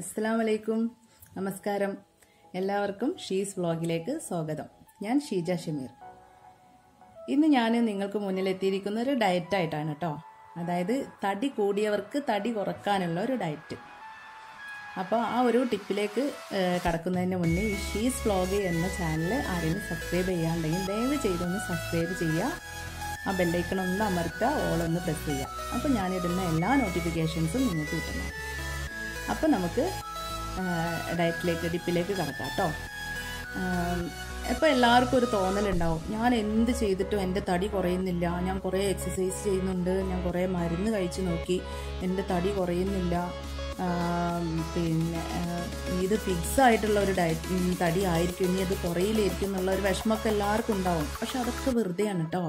അസ്സാം വലൈക്കും നമസ്കാരം. എല്ലാവർക്കും ഷീസ് വ്ളോഗിലേക്ക് സ്വാഗതം. ഞാൻ ഷീജ ഷമീർ. ഇന്ന് ഞാൻ നിങ്ങൾക്ക് മുന്നിൽ എത്തിയിരിക്കുന്ന ഒരു ഡയറ്റായിട്ടാണ് കേട്ടോ അതായത് തടി കൂടിയവർക്ക് തടി കുറക്കാനുള്ള ഒരു ഡയറ്റ് അപ്പോൾ ആ ഒരു ടിപ്പിലേക്ക് കടക്കുന്നതിന് മുന്നേ ഈ ഷീസ് വ്ളോഗ് എന്ന ചാനൽ ആരെങ്കിലും സബ്സ്ക്രൈബ് ചെയ്യാണ്ടെങ്കിൽ ദയവ് ചെയ്തൊന്ന് സബ്സ്ക്രൈബ് ചെയ്യുക. ആ ബെല്ലൈക്കൺ ഒന്ന് അമർത്തുക. ഓളൊന്ന് പ്രസ് ചെയ്യുക. അപ്പോൾ ഞാനിടുന്ന എല്ലാ നോട്ടിഫിക്കേഷൻസും നിങ്ങൾക്ക് കിട്ടുന്നതാണ്. അപ്പോൾ നമുക്ക് ഡയറ്റിലേക്ക് ഡിപ്പിലേക്ക് കടക്കാം കേട്ടോ. ഇപ്പോൾ എല്ലാവർക്കും ഒരു തോന്നലുണ്ടാവും. ഞാൻ എന്ത് ചെയ്തിട്ടും എന്റെ തടി കുറയുന്നില്ല. ഞാൻ കുറേ എക്സസൈസ് ചെയ്യുന്നുണ്ട്. ഞാൻ കുറേ മരുന്ന് കഴിച്ചു നോക്കി. എന്റെ തടി കുറയുന്നില്ല. പിന്നെ ഇത് ഫിക്സ് ആയിട്ടുള്ള ഒരു ഡയറ്റ് തടി ആയിരിക്കും. ഇനി അത് കുറയിലായിരിക്കും എന്നുള്ള ഒരു വിഷമമൊക്കെ എല്ലാവർക്കും ഉണ്ടാവും. പക്ഷെ അതൊക്കെ വെറുതെയാണ് കേട്ടോ.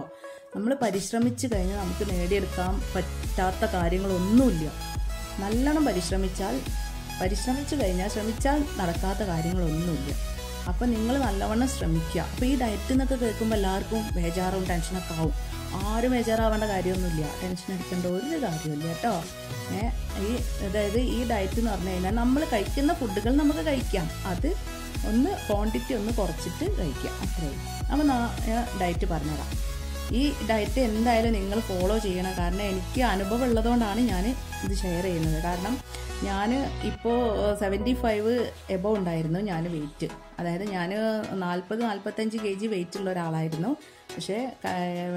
നമ്മൾ പരിശ്രമിച്ച് കഴിഞ്ഞാൽ നമുക്ക് നേടിയെടുക്കാൻ പറ്റാത്ത കാര്യങ്ങളൊന്നുമില്ല. നല്ലോണം പരിശ്രമിച്ചാൽ പരിശ്രമിച്ചു കഴിഞ്ഞാൽ ശ്രമിച്ചാൽ നടക്കാത്ത കാര്യങ്ങളൊന്നുമില്ല. അപ്പം നിങ്ങൾ നല്ലവണ്ണം ശ്രമിക്കുക. അപ്പോൾ ഈ ഡയറ്റ് എന്നൊക്കെ കേൾക്കുമ്പോൾ എല്ലാവർക്കും ബേജാറും ടെൻഷനൊക്കെ ആവും. ആരും ബേജാറാവേണ്ട കാര്യമൊന്നുമില്ല. ടെൻഷൻ അടിക്കേണ്ട ഒരു കാര്യമില്ല കേട്ടോ. ഈ അതായത് ഈ ഡയറ്റ് എന്ന് പറഞ്ഞു കഴിഞ്ഞാൽ നമ്മൾ കഴിക്കുന്ന ഫുഡുകൾ നമുക്ക് കഴിക്കാം. അത് ഒന്ന് ക്വാണ്ടിറ്റി ഒന്ന് കുറച്ചിട്ട് കഴിക്കാം. അത്രയും അപ്പം ഡയറ്റ് പറഞ്ഞുതരാം ഈ ഡയറ്റ് എന്തായാലും നിങ്ങൾ ഫോളോ ചെയ്യണം. കാരണം എനിക്ക് അനുഭവം ഉള്ളതുകൊണ്ടാണ് ഞാൻ ഇത് ഷെയർ ചെയ്യുന്നത്. കാരണം ഞാൻ ഇപ്പോൾ സെവന്റി ഫൈവ് എബോ ഉണ്ടായിരുന്നു ഞാൻ വെയിറ്റ് അതായത് ഞാൻ നാൽപ്പത് നാൽപ്പത്തഞ്ച് കെ ജി വെയിറ്റ് ഉള്ള ഒരാളായിരുന്നു. പക്ഷേ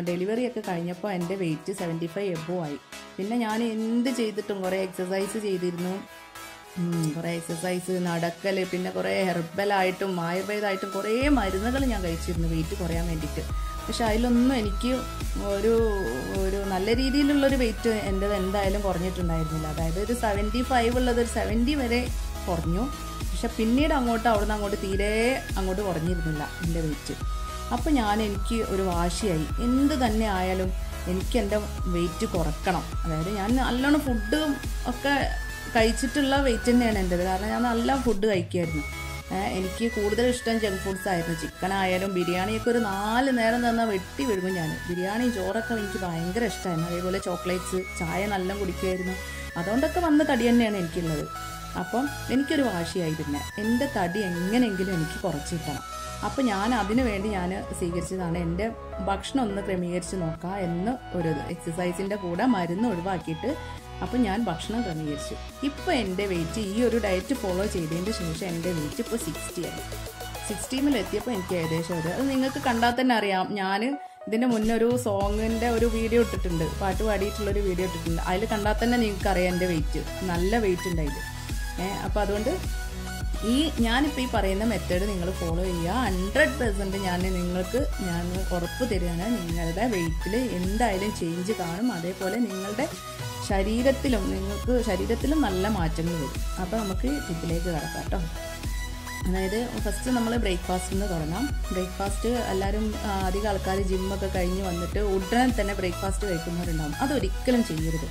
ഡെലിവറി ഒക്കെ കഴിഞ്ഞപ്പോൾ എന്റെ വെയിറ്റ് സെവന്റി ഫൈവ് എബോ ആയി. പിന്നെ ഞാൻ എന്ത് ചെയ്തിട്ടും കുറേ എക്സസൈസ് ചെയ്തിരുന്നു. കുറേ എക്സസൈസ് നടക്കൽ പിന്നെ കുറേ ഹെർബലായിട്ടും ആയുർവേദമായിട്ടും കുറേ മരുന്നുകൾ ഞാൻ കഴിച്ചിരുന്നു വെയിറ്റ് കുറയാൻ വേണ്ടിയിട്ട്. പക്ഷെ അതിലൊന്നും എനിക്ക് ഒരു ഒരു നല്ല രീതിയിലുള്ളൊരു വെയിറ്റ് എന്റെത് എന്തായാലും കുറഞ്ഞിട്ടുണ്ടായിരുന്നില്ല. അതായത് ഒരു സെവന്റി ഫൈവ് ഉള്ളത് ഒരു സെവന്റി വരെ കുറഞ്ഞു. പക്ഷെ പിന്നീട് അങ്ങോട്ട് അവിടുന്ന് അങ്ങോട്ട് തീരെ അങ്ങോട്ട് കുറഞ്ഞിരുന്നില്ല എന്റെ വെയിറ്റ് അപ്പോൾ ഞാൻ എനിക്ക് ഒരു വാശിയായി. എന്ത് തന്നെ ആയാലും എനിക്ക് എന്റെ വെയിറ്റ് കുറക്കണം. അതായത് ഞാൻ നല്ലോണം ഫുഡും ഒക്കെ കഴിച്ചിട്ടുള്ള വെയിറ്റ് തന്നെയാണ് എന്റെത്. കാരണം ഞാൻ നല്ല ഫുഡ് കഴിക്കുമായിരുന്നു എനിക്ക് കൂടുതൽ ഇഷ്ടം ജങ്ക് ഫുഡ്സ് ആയിരുന്നു. ചിക്കൻ ആയാലും ബിരിയാണിയൊക്കെ ഒരു നാല് നേരം തന്നാൽ വെട്ടി വിഴുങ്ങും ഞാൻ ബിരിയാണി ചോറൊക്കെ എനിക്ക് ഭയങ്കര ഇഷ്ടമായിരുന്നു അതേപോലെ ചോക്ലേറ്റ്സ് ചായ നല്ല കുടിക്കുമായിരുന്നു അതുകൊണ്ടൊക്കെ വന്ന തടി തന്നെയാണ് എനിക്കുള്ളത്. അപ്പം എനിക്കൊരു വാശിയായി പിന്നെ. എന്റെ തടി എങ്ങനെയെങ്കിലും എനിക്ക് കുറച്ച് കിട്ടണം. അപ്പം ഞാൻ അതിനു വേണ്ടി ഞാൻ സ്വീകരിച്ചതാണ് എന്റെ ഭക്ഷണം ഒന്ന് ക്രമീകരിച്ച് നോക്കാം എന്ന് ഒരു എക്സസൈസിന്റെ കൂടെ മരുന്ന് ഒഴിവാക്കിയിട്ട് അപ്പം ഞാൻ ഭക്ഷണം ക്രമീകരിച്ചു. ഇപ്പോൾ എന്റെ വെയിറ്റ് ഈ ഒരു ഡയറ്റ് ഫോളോ ചെയ്തതിന്റെ ശേഷം എന്റെ വെയിറ്റ് ഇപ്പോൾ സിക്സ്റ്റി ആയി. സിക്സ്റ്റീമിൽ എത്തിയപ്പോൾ എനിക്ക് ഏകദേശം ഒരു അത് നിങ്ങൾക്ക് കണ്ടാൽ തന്നെ അറിയാം. ഞാൻ ഇതിന്റെ മുന്നേ ഒരു സോങ്ങിന്റെ ഒരു വീഡിയോ ഇട്ടിട്ടുണ്ട്. പാട്ട് പാടിയിട്ടുള്ളൊരു വീഡിയോ ഇട്ടിട്ടുണ്ട്. അതിൽ കണ്ടാൽ തന്നെ നിങ്ങൾക്ക് അറിയാം എന്റെ വെയിറ്റ് നല്ല വെയിറ്റ് ഉണ്ട് അതിൽ ഏഹ് അപ്പോൾ അതുകൊണ്ട് ഈ ഞാനിപ്പോൾ ഈ പറയുന്ന മെത്തേഡ് നിങ്ങൾ ഫോളോ ചെയ്യുക. ഹൺഡ്രഡ് പെർസെന്റ് ഞാൻ നിങ്ങൾക്ക് ഞാൻ ഉറപ്പ് തരികയാണ് നിങ്ങളുടെ വെയിറ്റിൽ എന്തായാലും ചേഞ്ച് കാണും. അതേപോലെ നിങ്ങളുടെ ശരീരത്തിലും നിങ്ങൾക്ക് ശരീരത്തിലും നല്ല മാറ്റങ്ങൾ വരും. അപ്പോൾ നമുക്ക് ഇതിലേക്ക് കടക്കാം കേട്ടോ. അതായത് ഫസ്റ്റ് നമ്മൾ ബ്രേക്ക്ഫാസ്റ്റിൽ നിന്ന് തുടങ്ങാം. ബ്രേക്ക്ഫാസ്റ്റ് എല്ലാവരും അധികം ആൾക്കാർ ജിമ്മൊക്കെ കഴിഞ്ഞ് വന്നിട്ട് ഉടനെ തന്നെ ബ്രേക്ക്ഫാസ്റ്റ് കഴിക്കുന്നവരുണ്ടാവും. അതൊരിക്കലും ചെയ്യരുത്.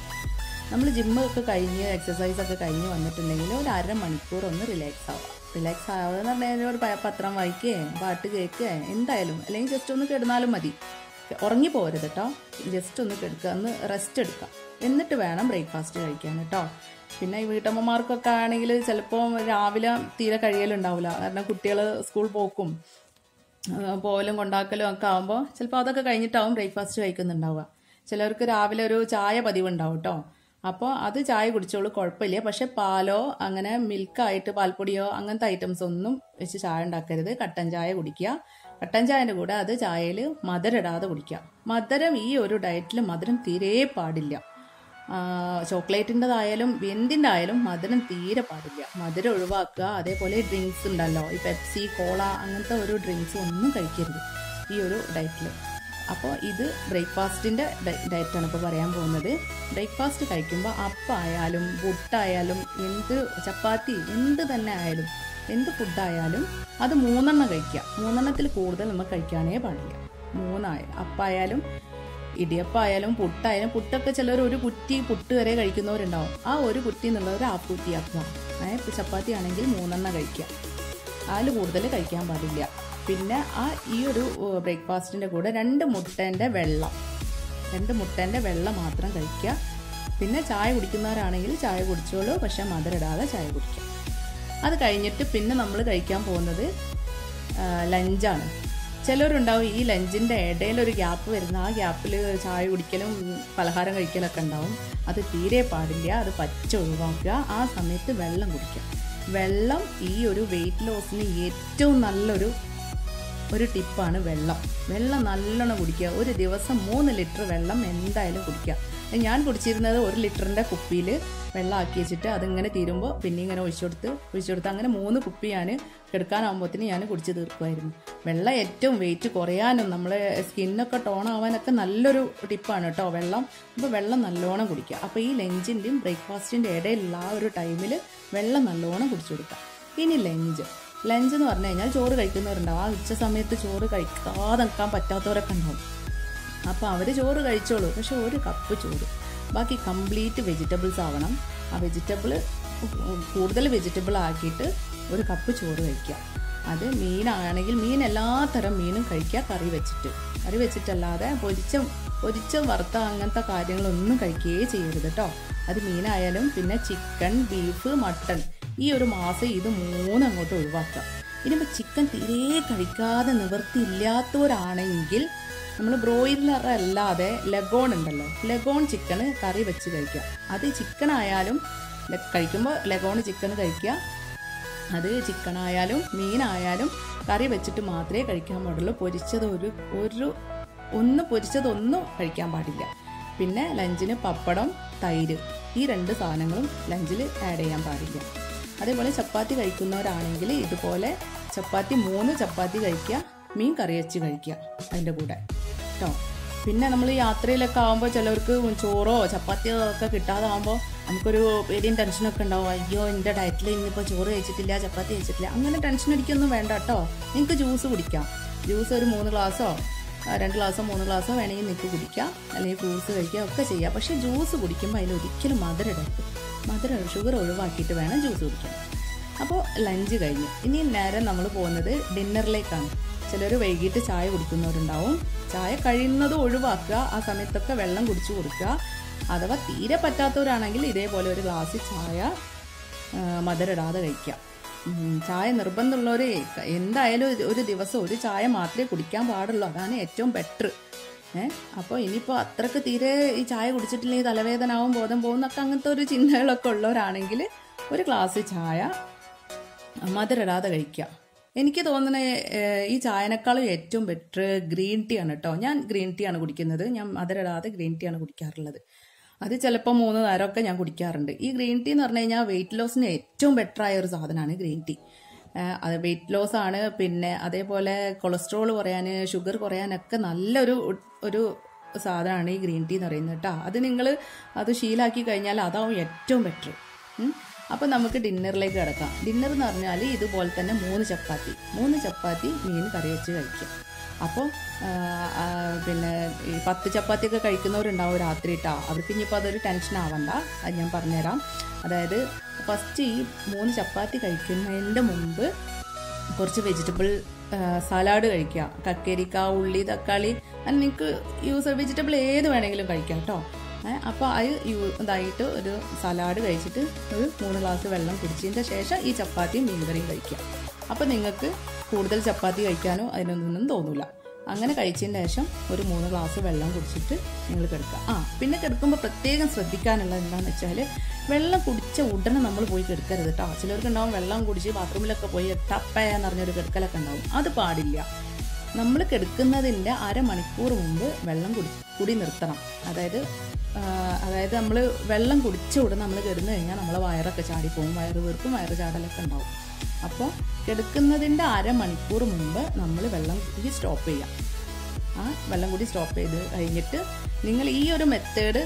നമ്മൾ ജിമ്മൊക്കെ കഴിഞ്ഞ് എക്സസൈസൊക്കെ കഴിഞ്ഞ് വന്നിട്ടുണ്ടെങ്കിൽ ഒരു അരമണിക്കൂർ ഒന്ന് റിലാക്സ് ആവാം. റിലാക്സ് ആവുക എന്ന് പറഞ്ഞാൽ ഒരു പത്രം വായിക്കുകയോ പാട്ട് കേൾക്കുകയോ എന്തായാലും. അല്ലെങ്കിൽ ജസ്റ്റ് ഒന്ന് കിടന്നാലും മതി. ഉറങ്ങി പോരുത് കേട്ടോ ജസ്റ്റ് ഒന്ന് കിടക്കുക ഒന്ന് റെസ്റ്റ് എടുക്കുക എന്നിട്ട് വേണം ബ്രേക്ക്ഫാസ്റ്റ് കഴിക്കാൻ കേട്ടോ പിന്നെ ഈ വീട്ടമ്മമാർക്കൊക്കെ ആണെങ്കിൽ ചിലപ്പോൾ രാവിലെ തീരെ കഴിയലുണ്ടാവില്ല കാരണം കുട്ടികൾ സ്കൂൾ പോക്കും. പോലും കൊണ്ടാക്കലും ഒക്കെ ആകുമ്പോൾ ചിലപ്പോൾ അതൊക്കെ കഴിഞ്ഞിട്ടാവും ബ്രേക്ക്ഫാസ്റ്റ് കഴിക്കുന്നുണ്ടാവുക. ചിലർക്ക് രാവിലെ ഒരു ചായ പതിവുണ്ടാവും കേട്ടോ അപ്പോൾ അത് ചായ കുടിച്ചോളൂ കുഴപ്പമില്ല. പക്ഷെ പാലോ അങ്ങനെ മിൽക്കായിട്ട് പാൽപ്പൊടിയോ അങ്ങനത്തെ ഐറ്റംസ് ഒന്നും വെച്ച് ചായ ഉണ്ടാക്കരുത്. കട്ടൻ ചായ കുടിക്കുക. കട്ടൻ ചായന്റെ കൂടെ അത് ചായയിൽ മധുരം ഇടാതെ കുടിക്കാം. മധുരം ഈ ഒരു ഡയറ്റിൽ മധുരം തീരെ പാടില്ല. ചോക്ലേറ്റിന്റെതായാലും എന്തിന്റെ ആയാലും മധുരം തീരെ പാടില്ല. മധുരം ഒഴിവാക്കുക അതേപോലെ ഡ്രിങ്ക്സ് ഉണ്ടല്ലോ ഈ പെപ്സി കോള അങ്ങനത്തെ ഒരു ഡ്രിങ്ക്സ് ഒന്നും കഴിക്കരുത് ഈ ഒരു ഡയറ്റിൽ അപ്പോൾ ഇത് ബ്രേക്ക്ഫാസ്റ്റിന്റെ ഡയറ്റാണ് ഇപ്പോൾ പറയാൻ പോകുന്നത്. ബ്രേക്ക്ഫാസ്റ്റ് കഴിക്കുമ്പോൾ അപ്പായാലും പുട്ടായാലും എന്ത് ചപ്പാത്തി എന്ത് തന്നെ ആയാലും എന്ത് ഫുഡായാലും അത് മൂന്നെണ്ണം കഴിക്കുക. മൂന്നെണ്ണത്തിൽ കൂടുതൽ നമ്മൾ കഴിക്കാനേ പാടില്ല. മൂന്നായ അപ്പായാലും ഇടിയപ്പായാലും പുട്ടായാലും പുട്ടൊക്കെ ചിലർ ഒരു കുറ്റി പുട്ട് വരെ കഴിക്കുന്നവരുണ്ടാവും. ആ ഒരു കുറ്റി എന്നുള്ളത് ഒരു ഹാഫ് അതായത് ഇപ്പം ചപ്പാത്തി ആണെങ്കിൽ മൂന്നെണ്ണം കഴിക്കുക. അതിൽ കൂടുതൽ കഴിക്കാൻ പാടില്ല. പിന്നെ ആ ഈ ഒരു ബ്രേക്ക്ഫാസ്റ്റിന്റെ കൂടെ രണ്ട് മുട്ടേന്റെ വെള്ളം. രണ്ട് മുട്ടേന്റെ വെള്ളം മാത്രം കഴിക്കുക. പിന്നെ ചായ കുടിക്കുന്നവരാണെങ്കിൽ ചായ കുടിച്ചോളൂ. പക്ഷേ മധുരം ഇടാതെ ചായ കുടിക്കുക. അത് കഴിഞ്ഞിട്ട് പിന്നെ നമ്മൾ കഴിക്കാൻ പോകുന്നത് ലഞ്ചാണ്. ചിലരുണ്ടാവും ഈ ലഞ്ചിന്റെ ഇടയിൽ ഒരു ഗ്യാപ്പ് വരുന്ന ആ ഗ്യാപ്പിൽ ചായ കുടിക്കലും പലഹാരം കഴിക്കലൊക്കെ ഉണ്ടാവും. അത് തീരെ പാടില്ല അത് പച്ച ഒഴിവാക്കുക. ആ സമയത്ത് വെള്ളം കുടിക്കുക. വെള്ളം ഈ ഒരു വെയിറ്റ് ലോസിന് ഏറ്റവും നല്ലൊരു ഒരു ടിപ്പാണ് വെള്ളം. വെള്ളം നല്ലോണം കുടിക്കുക. ഒരു ദിവസം മൂന്ന് ലിറ്റർ വെള്ളം എന്തായാലും കുടിക്കുക. ഞാൻ കുടിച്ചിരുന്നത് ഒരു ലിറ്ററിന്റെ കുപ്പിയിൽ വെള്ളമാക്കി വെച്ചിട്ട് അതിങ്ങനെ തീരുമ്പോൾ പിന്നെ ഇങ്ങനെ ഒഴിച്ചു കൊടുത്ത് ഒഴിച്ചു കൊടുത്ത് അങ്ങനെ മൂന്ന് കുപ്പി ഞാൻ കിടക്കാനാകുമ്പോഴത്തേന് ഞാൻ കുടിച്ച് തീർക്കുമായിരുന്നു. വെള്ളം ഏറ്റവും വെയിറ്റ് കുറയാനും നമ്മളെ സ്കിന്നൊക്കെ ടോൺ ആവാനൊക്കെ നല്ലൊരു ടിപ്പാണ് കേട്ടോ വെള്ളം. അപ്പോൾ വെള്ളം നല്ലോണം കുടിക്കുക. അപ്പോൾ ഈ ലഞ്ചിന്റെയും ബ്രേക്ക്ഫാസ്റ്റിന്റെ ഇടയിലുള്ള ആ ഒരു ടൈമിൽ വെള്ളം നല്ലോണം കുടിച്ചു കൊടുക്കുക. ഇനി ലഞ്ച്. ലഞ്ച് എന്ന് പറഞ്ഞു കഴിഞ്ഞാൽ ചോറ് കഴിക്കുന്നവരുണ്ടാവും. ആ ഉച്ച സമയത്ത് ചോറ് കഴിക്കാതെ നിൽക്കാൻ പറ്റാത്തവരൊക്കെ ഉണ്ടാവും. അപ്പോൾ അവർ ചോറ് കഴിച്ചോളൂ. പക്ഷെ ഒരു കപ്പ് ചോറ്. ബാക്കി കംപ്ലീറ്റ് വെജിറ്റബിൾസ് ആവണം. ആ വെജിറ്റബിൾ കൂടുതൽ വെജിറ്റബിൾ ആക്കിയിട്ട് ഒരു കപ്പ് ചോറ് കഴിക്കുക. അത് മീനാണെങ്കിൽ മീൻ എല്ലാ തരം മീനും കഴിക്കുക. കറി വെച്ചിട്ട്. കറി വെച്ചിട്ടല്ലാതെ പൊരിച്ച പൊരിച്ച വറുത്ത അങ്ങനത്തെ കാര്യങ്ങളൊന്നും കഴിക്കുകയേ ചെയ്യരുത് കേട്ടോ അത് മീനായാലും പിന്നെ ചിക്കൻ ബീഫ് മട്ടൺ ഈ ഒരു മാസം ഇത് മൂന്ന് അങ്ങോട്ട് ഒഴിവാക്കുക. ഇനിയിപ്പോൾ ചിക്കൻ തീരെ കഴിക്കാതെ നിവൃത്തിയില്ലാത്തവരാണെങ്കിൽ നമ്മൾ ബ്രോയിലർ അല്ലാതെ ലഗോൺ ഉണ്ടല്ലോ. ലഗോൺ ചിക്കൻ കറി വെച്ച് കഴിക്കുക. അത് ചിക്കൻ ആയാലും കഴിക്കുമ്പോൾ ലഗോൺ ചിക്കൻ കഴിക്കുക. അത് ചിക്കൻ ആയാലും മീനായാലും കറി വെച്ചിട്ട് മാത്രമേ കഴിക്കാൻ പാടുള്ളൂ. പൊരിച്ചത് ഒരു ഒരു ഒന്ന് പൊരിച്ചതൊന്നും കഴിക്കാൻ പാടില്ല. പിന്നെ ലഞ്ചിന് പപ്പടം തൈര് ഈ രണ്ട് സാധനങ്ങളും ലഞ്ചിൽ ആഡ് ചെയ്യാൻ പാടില്ല. അതേപോലെ ചപ്പാത്തി കഴിക്കുന്നവരാണെങ്കിൽ ഇതുപോലെ ചപ്പാത്തി മൂന്ന് ചപ്പാത്തി കഴിക്കുക മീൻ കറി വെച്ച് കഴിക്കുക അതിന്റെ കൂടെ. കേട്ടോ പിന്നെ നമ്മൾ യാത്രയിലൊക്കെ ആകുമ്പോൾ ചിലവർക്ക് ചോറോ ചപ്പാത്തിയോ ഒക്കെ കിട്ടാതാകുമ്പോൾ നമുക്കൊരു പേടിയും ടെൻഷനൊക്കെ ഉണ്ടാവും. അയ്യോ എന്റെ ഡയറ്റിൽ ഇന്നിപ്പോൾ ചോറ് കഴിച്ചിട്ടില്ല ചപ്പാത്തി കഴിച്ചിട്ടില്ല. അങ്ങനെ ടെൻഷൻ അടിക്കൊന്നും വേണ്ട കേട്ടോ നിങ്ങൾക്ക് ജ്യൂസ് കുടിക്കാം. ജ്യൂസ് ഒരു മൂന്ന് ഗ്ലാസ്സോ രണ്ട് ഗ്ലാസ്സോ മൂന്ന് ഗ്ലാസ്സോ വേണമെങ്കിൽ നിങ്ങൾക്ക് കുടിക്കാം. അല്ലെങ്കിൽ ഫ്രൂട്ട്സ് കഴിക്കുക ഒക്കെ ചെയ്യാം. പക്ഷേ ജ്യൂസ് കുടിക്കുമ്പോൾ അതിലൊരിക്കലും മധുരം ഇടരുത്. മധുരം ഷുഗർ ഒഴിവാക്കിയിട്ട് വേണം ജ്യൂസ് കുടിക്കാൻ. അപ്പോൾ ലഞ്ച് കഴിഞ്ഞു. ഇനി നേരം നമ്മൾ പോകുന്നത് ഡിന്നറിലേക്കാണ് ചിലർ വൈകിട്ട് ചായ കുടിക്കുന്നവരുണ്ടാവും. ചായ കഴിയുന്നത് ഒഴിവാക്കുക ആ സമയത്തൊക്കെ വെള്ളം കുടിച്ചു കൊടുക്കുക. അഥവാ തീരെ പറ്റാത്തവരാണെങ്കിൽ ഇതേപോലെ ഒരു ഗ്ലാസ് ചായ ആ, മധുരമിടാതെ കഴിക്കുക. ചായ നിർബന്ധമുള്ളവർ എന്തായാലും ഒരു ദിവസം ഒരു ചായ മാത്രമേ കുടിക്കാൻ പാടുള്ളൂ. അതാണ് ഏറ്റവും ബെറ്റർ ഏഹ് അപ്പോൾ ഇനിയിപ്പോൾ അത്രയ്ക്ക് തീരെ ഈ ചായ കുടിച്ചിട്ടില്ലെങ്കിൽ തലവേദന ആവും ബോധം പോകുന്നൊക്കെ അങ്ങനത്തെ ഒരു ചിന്തകളൊക്കെ ഉള്ളവരാണെങ്കിൽ ഒരു ഗ്ലാസ് ചായ മധുരടാതെ കഴിക്കുക. എനിക്ക് തോന്നുന്ന ഈ ചായനേക്കാളും ഏറ്റവും ബെറ്റർ ഗ്രീൻ ടീ ആണ് കേട്ടോ. ഞാൻ ഗ്രീൻ ടീ ആണ് കുടിക്കുന്നത്. ഞാൻ മധുരടാതെ ഗ്രീൻ ടീ ആണ് കുടിക്കാറുള്ളത്. അത് ചിലപ്പോൾ മൂന്ന് നേരമൊക്കെ ഞാൻ കുടിക്കാറുണ്ട്. ഈ ഗ്രീൻ ടീ എന്ന് പറഞ്ഞു കഴിഞ്ഞാൽ വെയിറ്റ് ലോസിന് ഏറ്റവും ബെറ്റർ ആയ ഒരു സാധനമാണ് ഗ്രീൻ ടീ. അത് വെയിറ്റ് ലോസ് ആണ്. പിന്നെ അതേപോലെ കൊളസ്ട്രോൾ കുറയാൻ ഷുഗർ കുറയാനൊക്കെ നല്ലൊരു ഒരു സാധനമാണ് ഈ ഗ്രീൻ ടീ എന്ന് പറയുന്നത് കേട്ടോ അത് നിങ്ങൾ അത് ശീലാക്കി കഴിഞ്ഞാൽ അതാവും ഏറ്റവും ബെറ്റർ അപ്പോൾ നമുക്ക് ഡിന്നറിലേക്ക് കിടക്കാം. ഡിന്നർ എന്ന് പറഞ്ഞാൽ ഇതുപോലെ തന്നെ മൂന്ന് ചപ്പാത്തി. മൂന്ന് ചപ്പാത്തി മീൻ കറി വെച്ച് കഴിക്കും. അപ്പോൾ പിന്നെ ഈ പത്ത് ചപ്പാത്തിയൊക്കെ കഴിക്കുന്നവരുണ്ടാവും രാത്രി ഇട്ടാ അവർക്ക് ഇനിയിപ്പോൾ അതൊരു ടെൻഷൻ ആവണ്ട. അത് ഞാൻ പറഞ്ഞുതരാം. അതായത് ഫസ്റ്റ് ഈ മൂന്ന് ചപ്പാത്തി കഴിക്കുന്നതിന്റെ മുമ്പ് കുറച്ച് വെജിറ്റബിൾ സലാഡ് കഴിക്കുക. കക്കരിക്ക ഉള്ളി തക്കാളി നിങ്ങൾക്ക് യൂസ് വെജിറ്റബിൾ ഏത് വേണമെങ്കിലും കഴിക്കാം കേട്ടോ. അപ്പോൾ അത് ഇതായിട്ട് ഒരു സലാഡ് കഴിച്ചിട്ട് ഒരു മൂന്ന് ഗ്ലാസ് വെള്ളം കുടിച്ചതിന്റെ ശേഷം ഈ ചപ്പാത്തിയും മീൻകറിയും കഴിക്കുക. അപ്പോൾ നിങ്ങൾക്ക് കൂടുതൽ ചപ്പാത്തി കഴിക്കാനോ അതിനൊന്നും തോന്നില്ല അങ്ങനെ കഴിച്ചതിന് ശേഷം ഒരു മൂന്ന് ഗ്ലാസ് വെള്ളം കുടിച്ചിട്ട് നിങ്ങൾ കിടക്കുക. ആ പിന്നെ കിടക്കുമ്പോൾ പ്രത്യേകം ശ്രദ്ധിക്കാനുള്ളത് എന്താണെന്ന് വെച്ചാൽ വെള്ളം കുടിച്ച ഉടനെ നമ്മൾ പോയി കിടക്കരുത് കേട്ടോ ചിലർക്ക് ഉണ്ടാവും വെള്ളം കുടിച്ച് ബാത്റൂമിലൊക്കെ പോയി ടപ്പയെന്ന് പറഞ്ഞൊരു കിടക്കലൊക്കെ ഉണ്ടാവും. അത് പാടില്ല. നമ്മൾ കിടക്കുന്നതിന്റെ അരമണിക്കൂർ മുമ്പ് വെള്ളം കുടി കുടി നിർത്തണം. അതായത് അതായത് നമ്മൾ വെള്ളം കുടിച്ച ഉടനെ നമ്മൾ കിടന്നു കഴിഞ്ഞാൽ നമ്മളെ വയറൊക്കെ ചാടിപ്പോവും. വയറ് വീർക്കും വയറ് ചാടലൊക്കെ ഉണ്ടാവും. അപ്പോൾ കിടക്കുന്നതിന്റെ അരമണിക്കൂർ മുമ്പ് നമ്മൾ വെള്ളം കുടി സ്റ്റോപ്പ് ചെയ്യാം. ആ വെള്ളം കൂടി സ്റ്റോപ്പ് ചെയ്ത് കഴിഞ്ഞിട്ട് നിങ്ങൾ ഈ ഒരു മെത്തേഡ്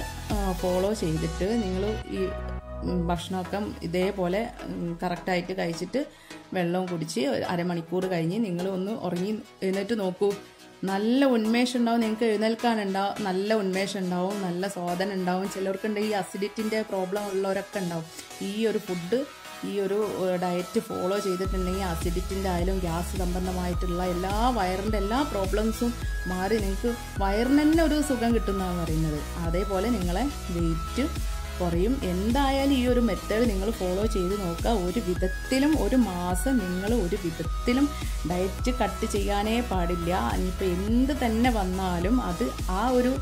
ഫോളോ ചെയ്തിട്ട് നിങ്ങൾ ഈ ഭക്ഷണമൊക്കെ ഇതേപോലെ കറക്റ്റായിട്ട് കഴിച്ചിട്ട് വെള്ളവും കുടിച്ച് അരമണിക്കൂർ കഴിഞ്ഞ് നിങ്ങൾ ഒന്ന് ഉറങ്ങി എഴുന്നേറ്റ് നോക്കൂ. നല്ല ഉന്മേഷം ഉണ്ടാവും. നിങ്ങൾക്ക് എഴുന്നേൽക്കാനുണ്ടാവും നല്ല ഉന്മേഷം ഉണ്ടാവും. നല്ല സ്വാദനം ഉണ്ടാവും. ചിലർക്കുണ്ടെങ്കിൽ ഈ അസിഡിറ്റിന്റെ പ്രോബ്ലം ഉള്ളവരൊക്കെ ഉണ്ടാവും. ഈ ഒരു ഫുഡ് ഈ ഒരു ഡയറ്റ് ഫോളോ ചെയ്തിട്ടുണ്ടെങ്കിൽ അസിഡിറ്റിന്റെ ആയാലും ഗ്യാസ് സംബന്ധമായിട്ടുള്ള എല്ലാ വയറിന്റെ എല്ലാ പ്രോബ്ലംസും മാറി നിങ്ങൾക്ക് വയറിന് തന്നെ ഒരു സുഖം കിട്ടുന്നതാണ് പറയുന്നത്. അതേപോലെ നിങ്ങളെ വെയിറ്റ് കുറയും. എന്തായാലും ഈ ഒരു മെത്തേഡ് നിങ്ങൾ ഫോളോ ചെയ്ത് നോക്കുക. ഒരു വിധത്തിലും ഒരു മാസം നിങ്ങൾ ഒരു വിധത്തിലും ഡയറ്റ് കട്ട് ചെയ്യാനേ പാടില്ല. ഇനിയിപ്പോൾ എന്ത് തന്നെ വന്നാലും അത് ആ ഒരു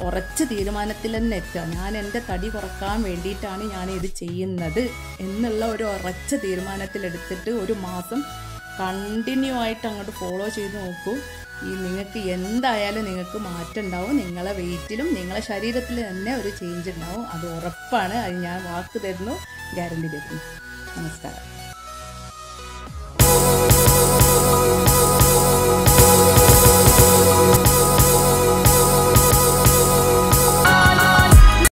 ഉറച്ച തീരുമാനത്തിൽ തന്നെ എത്തുക. ഞാൻ എന്റെ തടി കുറയ്ക്കാൻ വേണ്ടിയിട്ടാണ് ഞാൻ ഇത് ചെയ്യുന്നത് എന്നുള്ള ഒരു ഉറച്ച തീരുമാനത്തിലെടുത്തിട്ട് ഒരു മാസം കണ്ടിന്യൂ ആയിട്ട് അങ്ങോട്ട് ഫോളോ ചെയ്ത് നോക്കൂ. ഈ നിങ്ങൾക്ക് എന്തായാലും നിങ്ങൾക്ക് മാറ്റം ഉണ്ടാവും. നിങ്ങളെ വെയിറ്റിലും നിങ്ങളെ ശരീരത്തിൽ തന്നെ ഒരു ചേഞ്ച് ഉണ്ടാവും. അത് ഉറപ്പാണ്. അത് ഞാൻ വാക്ക് തരുന്നു ഗ്യാരണ്ടി തരുന്നു. നമസ്കാരം.